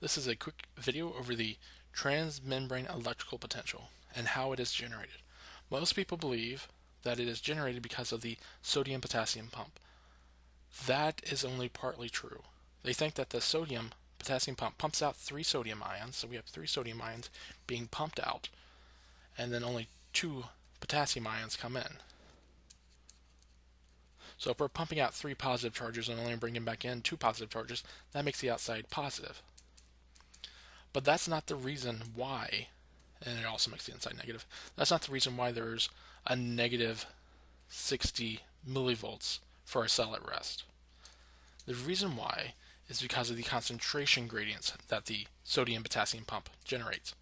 This is a quick video over the transmembrane electrical potential and how it is generated. Most people believe that it is generated because of the sodium potassium pump. That is only partly true. They think that the sodium potassium pump pumps out three sodium ions, so we have three sodium ions being pumped out, and then only two potassium ions come in. So if we're pumping out three positive charges and only bringing back in two positive charges, that makes the outside positive. But that's not the reason why, and it also makes the inside negative. That's not the reason why there's a negative 60 millivolts for a cell at rest. The reason why is because of the concentration gradients that the sodium potassium pump generates.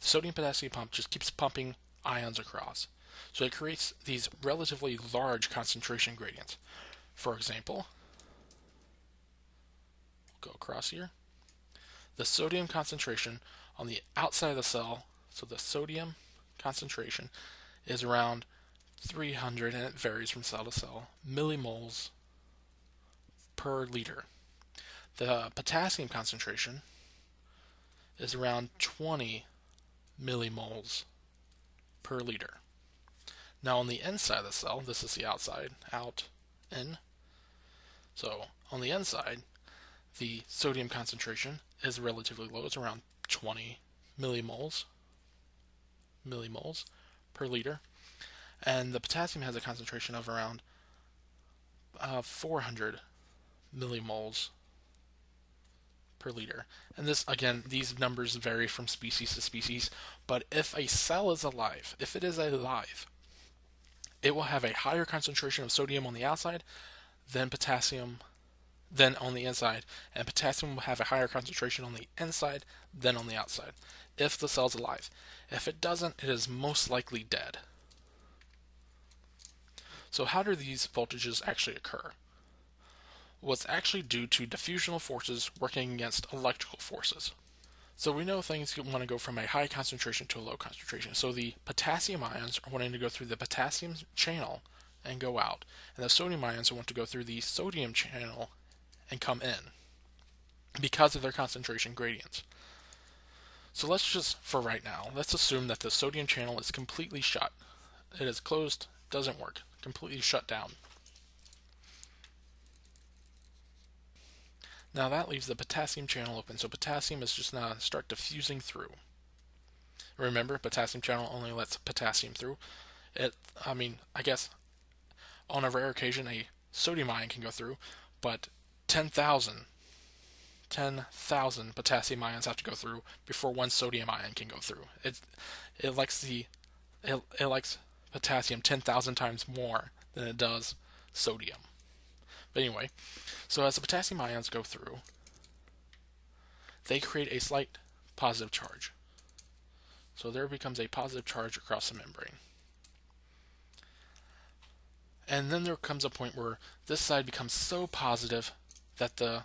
The sodium potassium pump just keeps pumping ions across. So it creates these relatively large concentration gradients. For example, go across here. The sodium concentration on the outside of the cell, so the sodium concentration is around 300, and it varies from cell to cell, millimoles per liter. The potassium concentration is around 20 millimoles per liter. Now on the inside of the cell, this is the outside, out, in. So on the inside, the sodium concentration is relatively low. It's around 20 millimoles, millimoles per liter. And the potassium has a concentration of around uh, 400 millimoles per liter. And this, again, these numbers vary from species to species, but if a cell is alive, if it is alive, it will have a higher concentration of sodium on the outside than potassium than on the inside, and potassium will have a higher concentration on the inside than on the outside if the cell's alive. If it doesn't, it is most likely dead. So how do these voltages actually occur? Well, it's actually due to diffusional forces working against electrical forces. So we know things want to go from a high concentration to a low concentration. So the potassium ions are wanting to go through the potassium channel and go out. And the sodium ions want to go through the sodium channel and come in because of their concentration gradients. So let's just, for right now, let's assume that the sodium channel is completely shut. It is closed, doesn't work, completely shut down. Now that leaves the potassium channel open, so potassium is just now start diffusing through. Remember, potassium channel only lets potassium through. It, I mean, I guess on a rare occasion a sodium ion can go through, but 10,000 10,000 potassium ions have to go through before one sodium ion can go through. It it likes the it, it likes potassium 10,000 times more than it does sodium. But anyway, so as the potassium ions go through, they create a slight positive charge. So there becomes a positive charge across the membrane. And then there comes a point where this side becomes so positive that the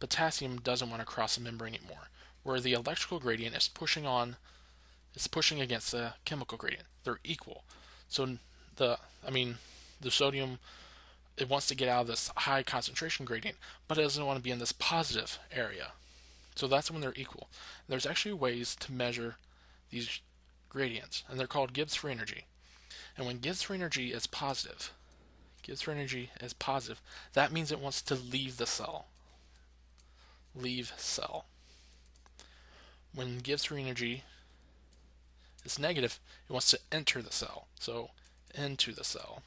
potassium doesn't want to cross the membrane anymore, where the electrical gradient is pushing on, is pushing against the chemical gradient. They're equal. So the, I mean, the sodium it wants to get out of this high concentration gradient, but it doesn't want to be in this positive area. So that's when they're equal. There's actually ways to measure these gradients, and they're called Gibbs free energy. And when Gibbs free energy is positive, Gibbs free energy is positive, that means it wants to leave the cell. Leave cell. When Gibbs free energy is negative, it wants to enter the cell. So into the cell.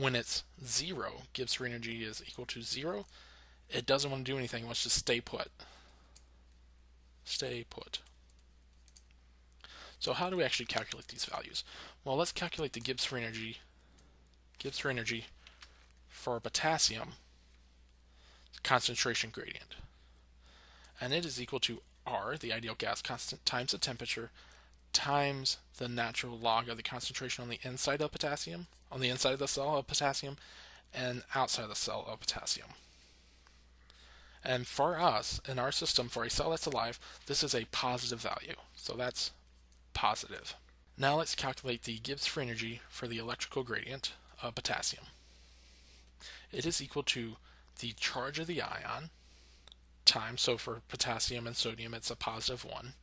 when it's zero, Gibbs free energy is equal to zero, it doesn't want to do anything. It wants to stay put. Stay put. So how do we actually calculate these values? Well, let's calculate the Gibbs free energy. Gibbs free energy for potassium concentration gradient. And it is equal to R, the ideal gas constant, times the temperature times the natural log of the concentration on the inside of potassium, on the inside of the cell of potassium, and outside of the cell of potassium. And for us, in our system, for a cell that's alive, this is a positive value. So that's positive. Now let's calculate the Gibbs free energy for the electrical gradient of potassium. It is equal to the charge of the ion times, so for potassium and sodium it's a positive 1,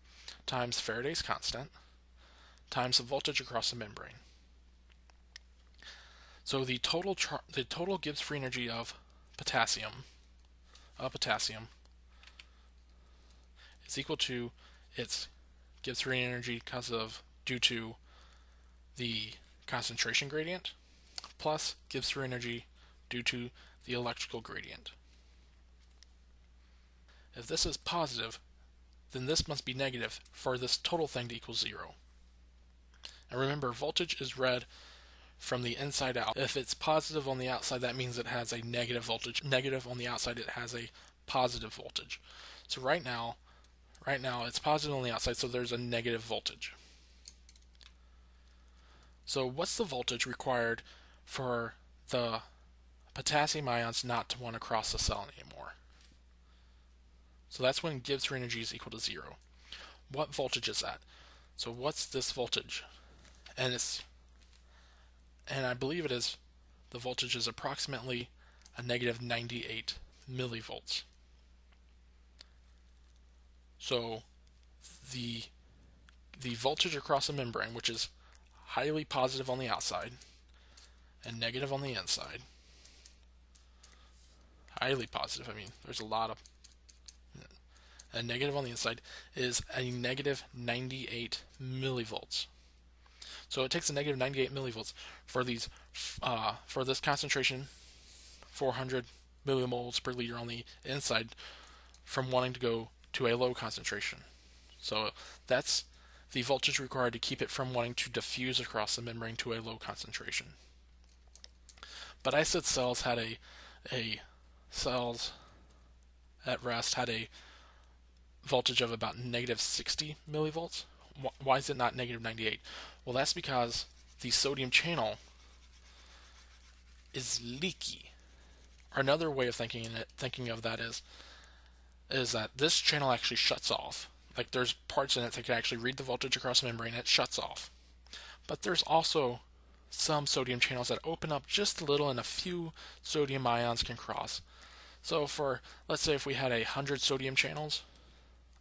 times Faraday's constant, times the voltage across the membrane. So the total the total Gibbs free energy of potassium of potassium is equal to its Gibbs free energy because of due to the concentration gradient plus Gibbs free energy due to the electrical gradient. If this is positive, then this must be negative for this total thing to equal zero. And remember, voltage is read from the inside out. If it's positive on the outside, that means it has a negative voltage. Negative on the outside, it has a positive voltage. So right now, right now it's positive on the outside, so there's a negative voltage. So what's the voltage required for the potassium ions not to want to cross the cell anymore? So that's when Gibbs free energy is equal to zero. What voltage is that? So what's this voltage? And it's and I believe it is the voltage is approximately a negative 98 millivolts. So the the voltage across the membrane, which is highly positive on the outside and negative on the inside, highly positive. I mean, there's a lot of a negative on the inside is a negative 98 millivolts. So it takes a negative 98 millivolts for these uh, for this concentration, 400 millimoles per liter on the inside, from wanting to go to a low concentration. So that's the voltage required to keep it from wanting to diffuse across the membrane to a low concentration. But I said cells had a a cells at rest had a voltage of about negative 60 millivolts. Why is it not negative 98? Well, that's because the sodium channel is leaky. Another way of thinking it, thinking of that is is that this channel actually shuts off. Like there's parts in it that can actually read the voltage across the membrane, it shuts off. But there's also some sodium channels that open up just a little and a few sodium ions can cross. So for let's say if we had a hundred sodium channels,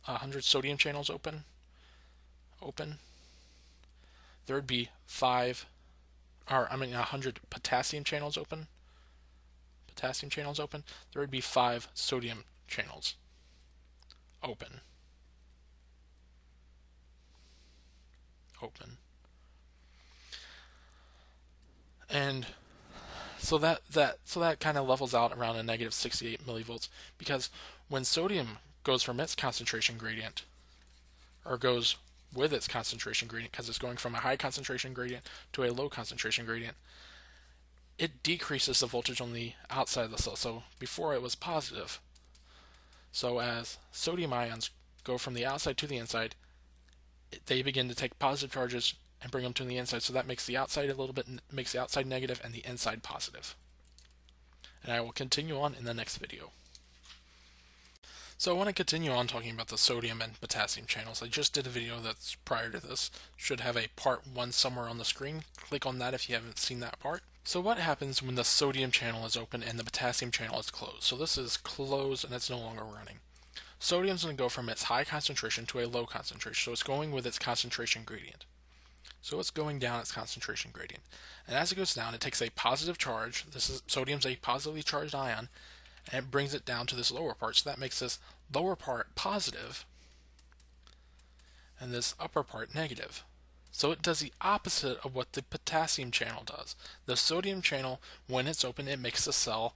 a hundred sodium channels open, open, there would be five, or I mean, a hundred potassium channels open. Potassium channels open. There would be five sodium channels open. Open. And so that that so that kind of levels out around a negative 68 millivolts because when sodium goes from its concentration gradient or goes with its concentration gradient because it's going from a high concentration gradient to a low concentration gradient, it decreases the voltage on the outside of the cell. So before it was positive. So as sodium ions go from the outside to the inside, they begin to take positive charges and bring them to the inside. So that makes the outside a little bit makes the outside negative and the inside positive. And I will continue on in the next video. So I want to continue on talking about the sodium and potassium channels. I just did a video that's prior to this. Should have a part 1 somewhere on the screen. Click on that if you haven't seen that part. So what happens when the sodium channel is open and the potassium channel is closed? So this is closed and it's no longer running. Sodium's going to go from its high concentration to a low concentration. So it's going with its concentration gradient. So it's going down its concentration gradient. And as it goes down, it takes a positive charge. This is sodium's a positively charged ion and it brings it down to this lower part. So that makes this lower part positive and this upper part negative. So it does the opposite of what the potassium channel does. The sodium channel, when it's open, it makes the cell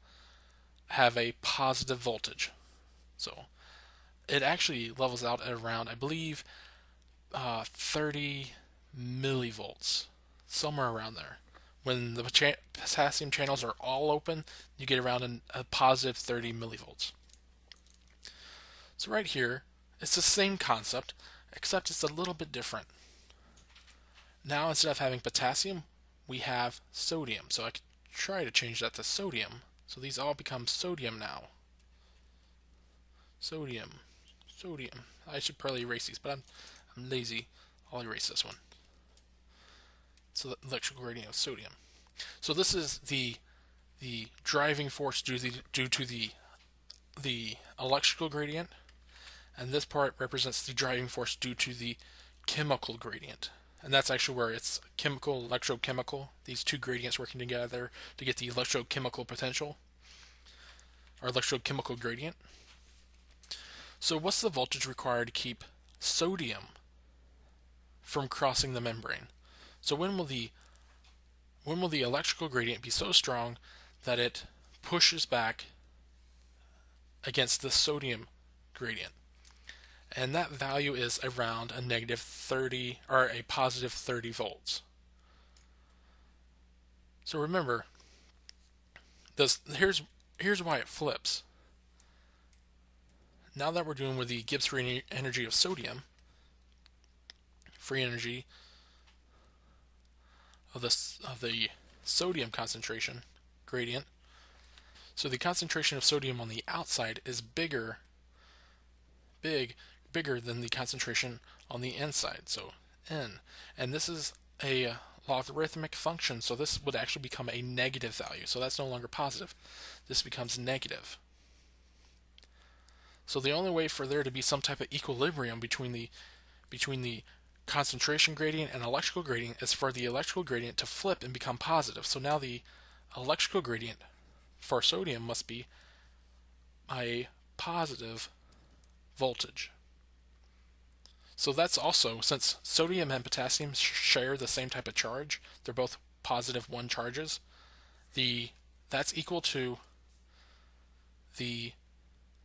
have a positive voltage. So it actually levels out at around, I believe, uh, 30 millivolts, somewhere around there when the potassium channels are all open, you get around an, a positive 30 millivolts. So right here, it's the same concept, except it's a little bit different. Now instead of having potassium, we have sodium. So I could try to change that to sodium. So these all become sodium now. Sodium. Sodium. I should probably erase these, but I'm, I'm lazy. I'll erase this one so the electrical gradient of sodium. So this is the the driving force due, the, due to the the electrical gradient, and this part represents the driving force due to the chemical gradient. And that's actually where it's chemical, electrochemical, these two gradients working together to get the electrochemical potential, or electrochemical gradient. So what's the voltage required to keep sodium from crossing the membrane? So when will the when will the electrical gradient be so strong that it pushes back against the sodium gradient? And that value is around a negative 30 or a positive 30 volts. So remember, this here's here's why it flips now that we're doing with the Gibbs free energy of sodium, free energy of the, of the sodium concentration gradient, so the concentration of sodium on the outside is bigger, big, bigger than the concentration on the inside, so N. And this is a logarithmic function, so this would actually become a negative value, so that's no longer positive. This becomes negative. So the only way for there to be some type of equilibrium between the between the concentration gradient and electrical gradient is for the electrical gradient to flip and become positive. So now the electrical gradient for sodium must be a positive voltage. So that's also, since sodium and potassium share the same type of charge, they're both positive one charges, the that's equal to the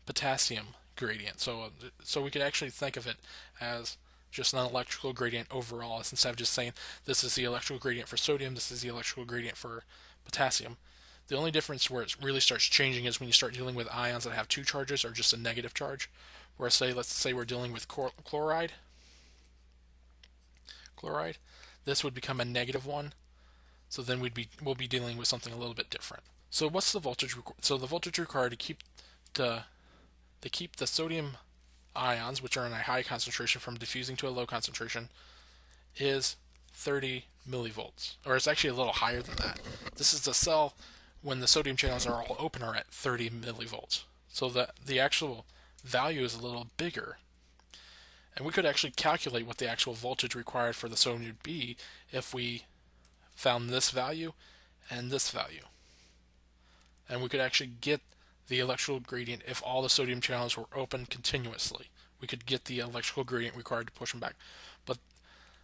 potassium gradient. So, uh, so we could actually think of it as just an electrical gradient overall instead of just saying this is the electrical gradient for sodium, this is the electrical gradient for potassium. The only difference where it really starts changing is when you start dealing with ions that have two charges or just a negative charge. Where say, let's say we're dealing with chloride, chloride, this would become a negative one. So then we'd be we'll be dealing with something a little bit different. So what's the voltage? So the voltage required to keep the to keep the sodium ions, which are in a high concentration, from diffusing to a low concentration, is 30 millivolts. Or it's actually a little higher than that. This is the cell when the sodium channels are all open are at 30 millivolts. So the, the actual value is a little bigger. And we could actually calculate what the actual voltage required for the sodium would be if we found this value and this value. And we could actually get the electrical gradient if all the sodium channels were open continuously. We could get the electrical gradient required to push them back. But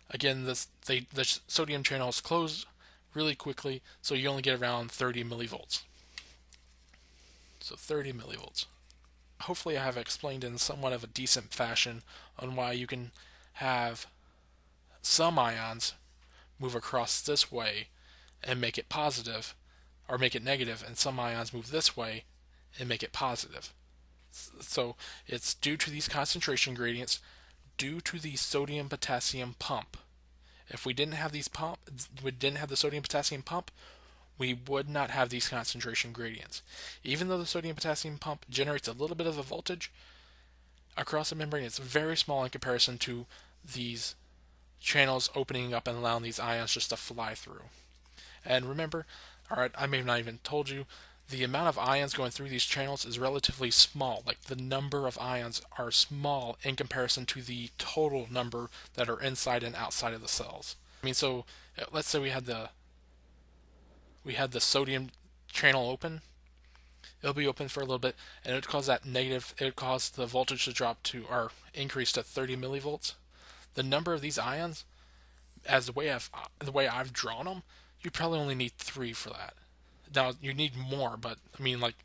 again, they, the sodium channels close really quickly, so you only get around 30 millivolts. So 30 millivolts. Hopefully I have explained in somewhat of a decent fashion on why you can have some ions move across this way and make it positive, or make it negative, and some ions move this way and make it positive. So it's due to these concentration gradients, due to the sodium potassium pump. If we didn't have these pump, we didn't have the sodium potassium pump, we would not have these concentration gradients. Even though the sodium potassium pump generates a little bit of a voltage across the membrane, it's very small in comparison to these channels opening up and allowing these ions just to fly through. And remember, all right, I may have not even told you, the amount of ions going through these channels is relatively small. Like the number of ions are small in comparison to the total number that are inside and outside of the cells. I mean, so uh, let's say we had the we had the sodium channel open. It'll be open for a little bit, and it would cause that negative. It would cause the voltage to drop to or increase to 30 millivolts. The number of these ions, as the way I've the way I've drawn them, you probably only need three for that. Now you need more, but I mean like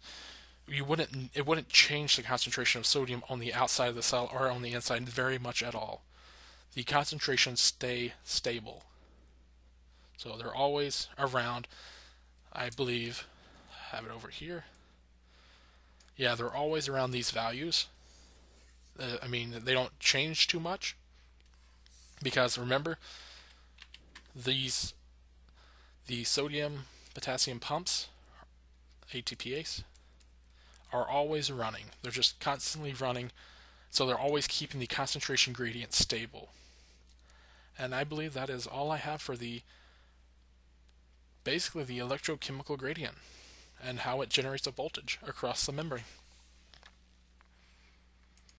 you wouldn't it wouldn't change the concentration of sodium on the outside of the cell or on the inside very much at all. The concentrations stay stable. So they're always around I believe have it over here. Yeah, they're always around these values. Uh, I mean, they don't change too much because remember these the sodium potassium pumps, ATPase, are always running. They're just constantly running, so they're always keeping the concentration gradient stable. And I believe that is all I have for the basically the electrochemical gradient. and how it generates a voltage across the membrane.